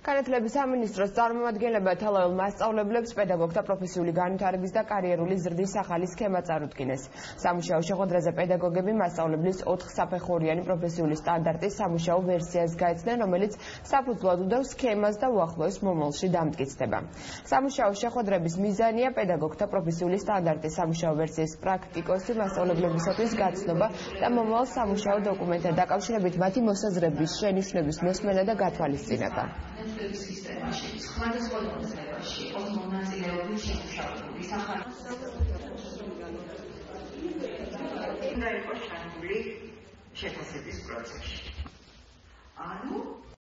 განათლების სამინისტროს წარმომადგენლებმა თელავილ მასწავლებლებს პედაგოგთა პროფესიული განვითარების და კარიერული ზრდის ახალი სქემა წარუდგინეს. სამუშაო შეხვედრაზე პედაგოგები მასწავლებლის 4 საფეხურიანი პროფესიული სტანდარტის სამუშაო ვერსიას გაეცნენ, რომელიც საფუძვლად უდევს სქემას და უახლოეს მომავალში დამტკიცდება. სამუშაო შეხვედრების მიზანია პედაგოგთა პროფესიული სტანდარტის სამუშაო ვერსიის პრაქტიკოსი მასწავლებლებისათვის გაცნობა და მომავალ სამუშაო დოკუმენტთან დაკავშირებით მათი მოსაზრების შენიშვნების მოსმენა და გათვალისწინება. ნეტფლიქს სისტემაში სხვადასხვა მონაცემებში იყო მონაწილეობის შემუშავებული უნდა იყოს ჩართული შეფასების პროცესში.